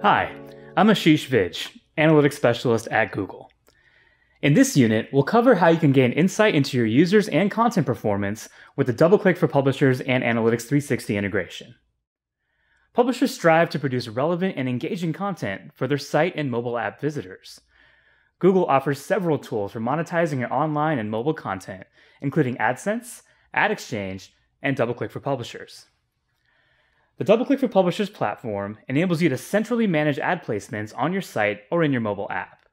Hi, I'm Ashish Vij, Analytics Specialist at Google. In this unit, we'll cover how you can gain insight into your users and content performance with the DoubleClick for Publishers and Analytics 360 integration. Publishers strive to produce relevant and engaging content for their site and mobile app visitors. Google offers several tools for monetizing your online and mobile content, including AdSense, AdExchange, and DoubleClick for Publishers. The DoubleClick for Publishers platform enables you to centrally manage ad placements on your site or in your mobile app.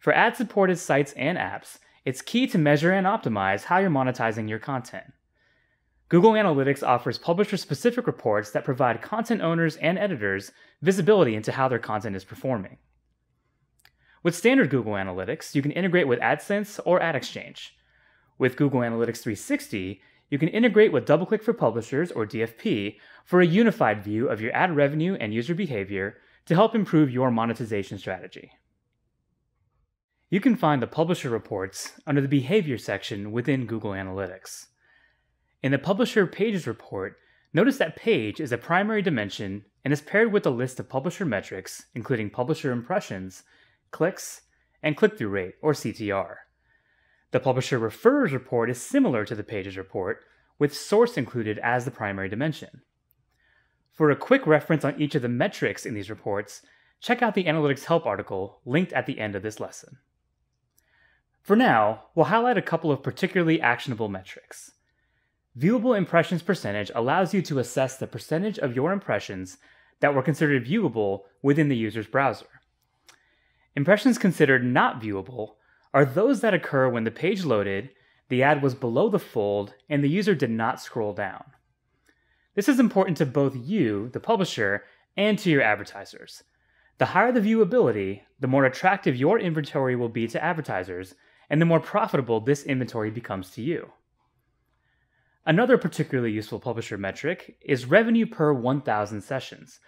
For ad supported sites and apps, it's key to measure and optimize how you're monetizing your content. Google Analytics offers publisher specific reports that provide content owners and editors visibility into how their content is performing. With standard Google Analytics, you can integrate with AdSense or AdExchange. With Google Analytics 360, you can integrate with DoubleClick for Publishers or DFP for a unified view of your ad revenue and user behavior to help improve your monetization strategy. You can find the publisher reports under the Behavior section within Google Analytics. In the Publisher Pages report, notice that page is a primary dimension and is paired with a list of publisher metrics, including publisher impressions, clicks, and click through rate, or CTR. The publisher referrers report is similar to the pages report, with source included as the primary dimension. For a quick reference on each of the metrics in these reports, check out the Analytics Help article linked at the end of this lesson. For now, we'll highlight a couple of particularly actionable metrics. Viewable impressions percentage allows you to assess the percentage of your impressions that were considered viewable within the user's browser. Impressions considered not viewable are those that occur when the page loaded, the ad was below the fold, and the user did not scroll down. This is important to both you, the publisher, and to your advertisers. The higher the viewability, the more attractive your inventory will be to advertisers, and the more profitable this inventory becomes to you. Another particularly useful publisher metric is revenue per 1,000 sessions,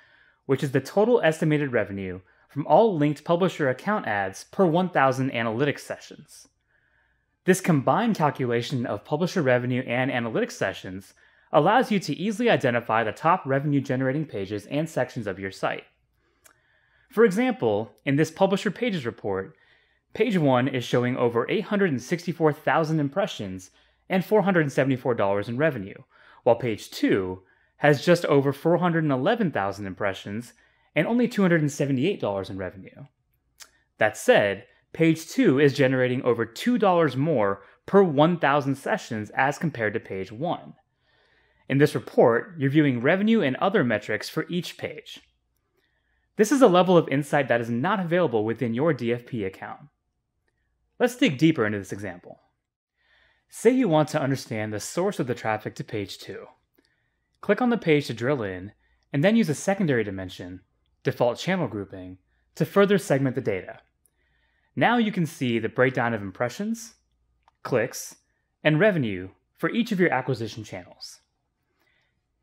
which is the total estimated revenue from all linked publisher account ads per 1,000 analytics sessions. This combined calculation of publisher revenue and analytics sessions allows you to easily identify the top revenue generating pages and sections of your site. For example, in this Publisher Pages report, page 1 is showing over 864,000 impressions and $474 in revenue, while page 2 has just over 411,000 impressions and only $278 in revenue. That said, page 2 is generating over $2 more per 1,000 sessions as compared to page 1. In this report, you're viewing revenue and other metrics for each page. This is a level of insight that is not available within your DFP account. Let's dig deeper into this example. Say you want to understand the source of the traffic to page 2. Click on the page to drill in, and then use a secondary dimension default channel grouping to further segment the data. Now you can see the breakdown of impressions, clicks, and revenue for each of your acquisition channels.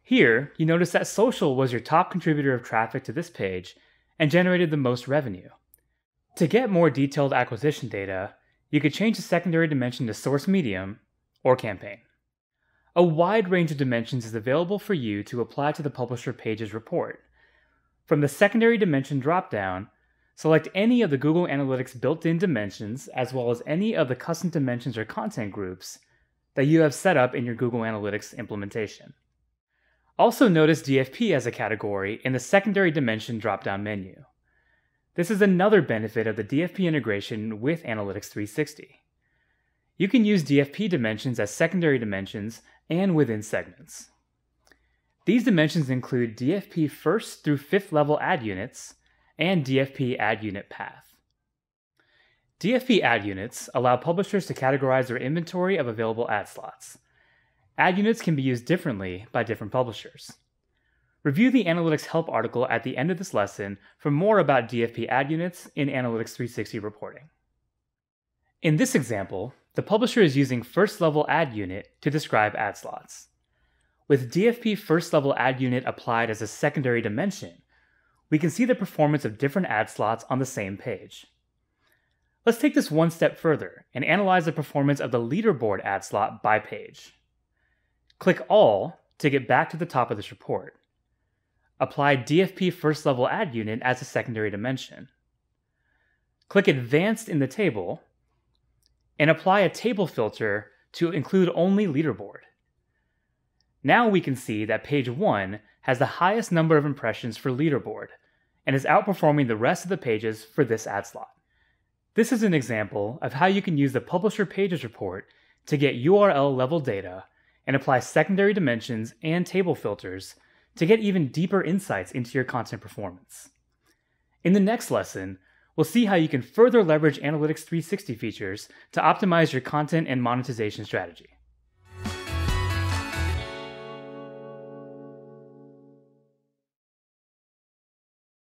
Here, you notice that social was your top contributor of traffic to this page and generated the most revenue. To get more detailed acquisition data, you could change the secondary dimension to source medium or campaign. A wide range of dimensions is available for you to apply to the publisher pages report. From the secondary dimension dropdown, select any of the Google Analytics built-in dimensions as well as any of the custom dimensions or content groups that you have set up in your Google Analytics implementation. Also notice DFP as a category in the secondary dimension drop-down menu. This is another benefit of the DFP integration with Analytics 360. You can use DFP dimensions as secondary dimensions and within segments. These dimensions include DFP first through fifth level ad units and DFP ad unit path. DFP ad units allow publishers to categorize their inventory of available ad slots. Ad units can be used differently by different publishers. Review the Analytics Help article at the end of this lesson for more about DFP ad units in Analytics 360 reporting. In this example, the publisher is using first level ad unit to describe ad slots. With DFP first level ad unit applied as a secondary dimension, we can see the performance of different ad slots on the same page. Let's take this one step further and analyze the performance of the leaderboard ad slot by page. Click All to get back to the top of this report. apply DFP first level ad unit as a secondary dimension. Click Advanced in the table, and apply a table filter to include only leaderboard. Now we can see that page 1 has the highest number of impressions for leaderboard and is outperforming the rest of the pages for this ad slot. This is an example of how you can use the Publisher Pages report to get URL level data and apply secondary dimensions and table filters to get even deeper insights into your content performance. In the next lesson, we'll see how you can further leverage Analytics 360 features to optimize your content and monetization strategy.